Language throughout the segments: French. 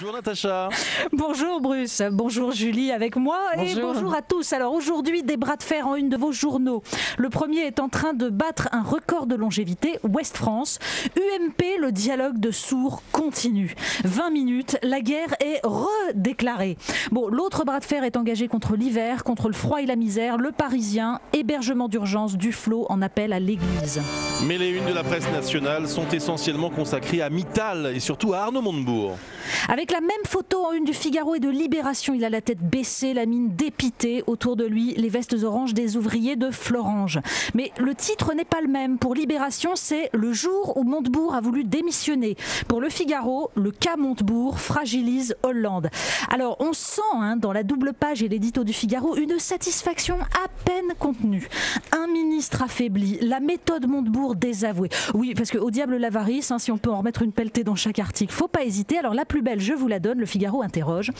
Bonjour Natacha. Bonjour Bruce, bonjour Julie avec moi et bonjour à tous. Alors aujourd'hui, des bras de fer en une de vos journaux. Le premier est en train de battre un record de longévité, Ouest France. UMP, le dialogue de sourds continue. 20 minutes, la guerre est redéclarée. Bon, l'autre bras de fer est engagé contre l'hiver, contre le froid et la misère. Le Parisien, hébergement d'urgence du flot en appel à l'église. Mais les unes de la presse nationale sont essentiellement consacrées à Mittal et surtout à Arnaud Montebourg. Avec la même photo en une du Figaro et de Libération, il a la tête baissée, la mine dépitée. Autour de lui, les vestes oranges des ouvriers de Florange. Mais le titre n'est pas le même. Pour Libération, c'est le jour où Montebourg a voulu démissionner. Pour le Figaro, le cas Montebourg fragilise Hollande. Alors, on sent hein, dans la double page et l'édito du Figaro une satisfaction à peine contenue. Un ministre affaibli, la méthode Montebourg désavouée. Oui, parce qu'au diable l'avarice, hein, si on peut en remettre une pelletée dans chaque article, faut pas hésiter. Alors, la plus belle, je vous la donne, le Figaro interroge.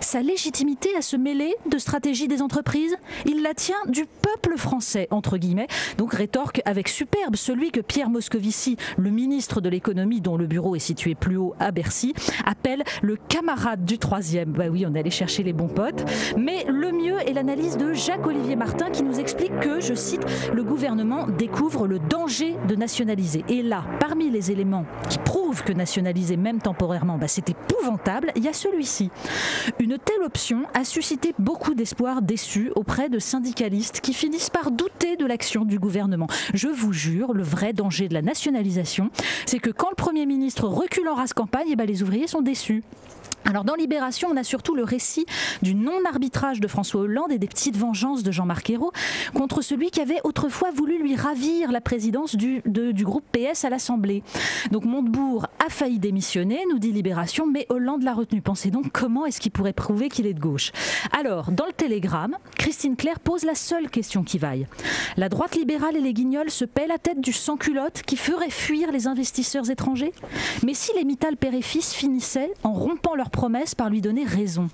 Sa légitimité à se mêler de stratégie des entreprises, il la tient du peuple français, entre guillemets. Donc rétorque avec superbe celui que Pierre Moscovici, le ministre de l'économie dont le bureau est situé plus haut à Bercy, appelle le camarade du troisième. Bah oui, on allé chercher les bons potes. Mais le mieux est l'analyse de Jacques-Olivier Martin qui nous explique que, je cite, le gouvernement découvre le danger de nationaliser. Et là, parmi les éléments qui prouvent que nationaliser, même temporairement, bah, c'est épouvantable, il y a celui-ci. Une telle option a suscité beaucoup d'espoirs déçus auprès de syndicalistes qui finissent par douter de l'action du gouvernement. Je vous jure, le vrai danger de la nationalisation, c'est que quand le Premier ministre recule en race campagne, eh ben, les ouvriers sont déçus. Alors dans Libération, on a surtout le récit du non-arbitrage de François Hollande et des petites vengeances de Jean-Marc Ayrault contre celui qui avait autrefois voulu lui ravir la présidence du, du groupe PS à l'Assemblée. Donc Montebourg a failli démissionner, nous dit Libération, mais Hollande l'a retenu. Pensez donc comment est-ce qu'il pourrait prouver qu'il est de gauche? Alors, dans le télégramme, Christine Claire pose la seule question qui vaille. La droite libérale et les guignols se paient la tête du sans-culotte qui ferait fuir les investisseurs étrangers? Mais si les Mittal père et fils finissaient en rompant leur promesse par lui donner raison?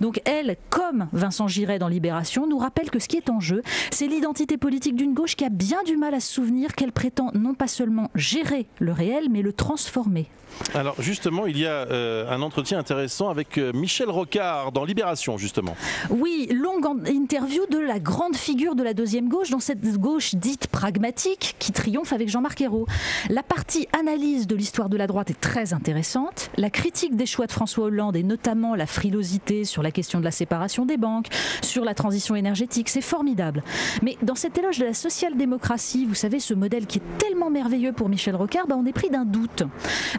Donc elle, comme Vincent Giret dans Libération, nous rappelle que ce qui est en jeu, c'est l'identité politique d'une gauche qui a bien du mal à se souvenir qu'elle prétend non pas seulement gérer le réel, mais le transformer. Alors justement, il y a euh, un entretien intéressant avec euh, Michel Rocard dans Libération, justement. Oui, longue interview de la grande figure de la deuxième gauche, dans cette gauche dite pragmatique qui triomphe avec Jean-Marc Ayrault. La partie analyse de l'histoire de la droite est très intéressante. La critique des choix de François Hollande et notamment la frilosité sur la question de la séparation des banques, sur la transition énergétique, c'est formidable. Mais dans cet éloge de la social-démocratie, vous savez, ce modèle qui est tellement merveilleux pour Michel Rocard, bah, on est pris d'un doute.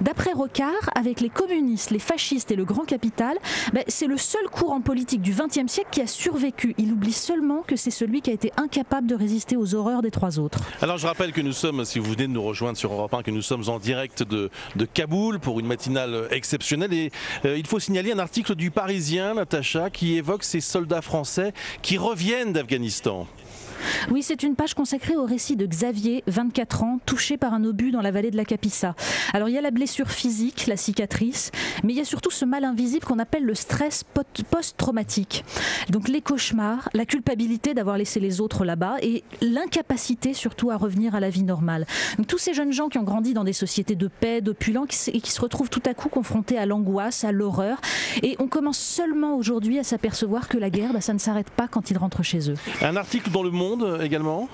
D'après D'après Rocard, avec les communistes, les fascistes et le grand capital, ben, c'est le seul courant politique du XXe siècle qui a survécu. Il oublie seulement que c'est celui qui a été incapable de résister aux horreurs des trois autres. Alors je rappelle que nous sommes, si vous venez de nous rejoindre sur Europe 1, que nous sommes en direct de, de Kaboul pour une matinale exceptionnelle. Et euh, il faut signaler un article du Parisien, Natacha, qui évoque ces soldats français qui reviennent d'Afghanistan. Oui, c'est une page consacrée au récit de Xavier, 24 ans, touché par un obus dans la vallée de la Capissa. Alors il y a la blessure physique, la cicatrice, mais il y a surtout ce mal invisible qu'on appelle le stress post-traumatique. Donc les cauchemars, la culpabilité d'avoir laissé les autres là-bas et l'incapacité surtout à revenir à la vie normale. Tous ces jeunes gens qui ont grandi dans des sociétés de paix, d'opulents, et qui se retrouvent tout à coup confrontés à l'angoisse, à l'horreur. Et on commence seulement aujourd'hui à s'apercevoir que la guerre, bah, ça ne s'arrête pas quand ils rentrent chez eux. Un article dans le monde également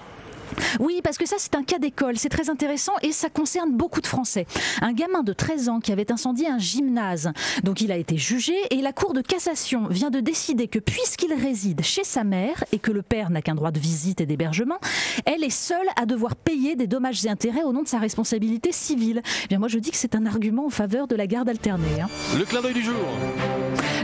oui, parce que ça, c'est un cas d'école. C'est très intéressant et ça concerne beaucoup de Français. Un gamin de 13 ans qui avait incendié un gymnase. Donc, il a été jugé et la Cour de cassation vient de décider que puisqu'il réside chez sa mère et que le père n'a qu'un droit de visite et d'hébergement, elle est seule à devoir payer des dommages et intérêts au nom de sa responsabilité civile. Eh bien, moi, je dis que c'est un argument en faveur de la garde alternée. Hein. Le clin d'œil du jour.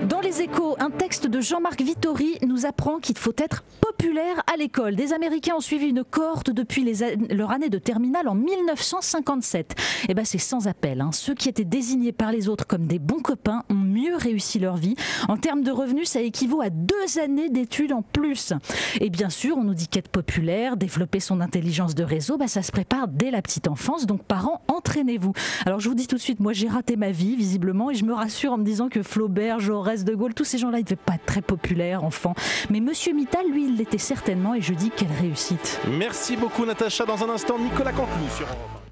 Dans les échos, un texte de Jean-Marc Vittori nous apprend qu'il faut être populaire à l'école. Des Américains ont suivi une cohorte depuis leur année de terminale en 1957. Et eh ben c'est sans appel. Hein. Ceux qui étaient désignés par les autres comme des bons copains ont mieux réussi leur vie. En termes de revenus, ça équivaut à deux années d'études en plus. Et bien sûr, on nous dit qu'être populaire, développer son intelligence de réseau, bah, ça se prépare dès la petite enfance. Donc parents, entraînez-vous. Alors je vous dis tout de suite, moi j'ai raté ma vie visiblement et je me rassure en me disant que Flaubert, Jaurès, De Gaulle, tous ces gens-là, ils ne devaient pas être très populaires enfant. Mais Monsieur Mittal, lui, il l'était certainement et je dis quelle réussite. Merci beaucoup Natacha. Dans un instant, Nicolas Canteloup sur Europe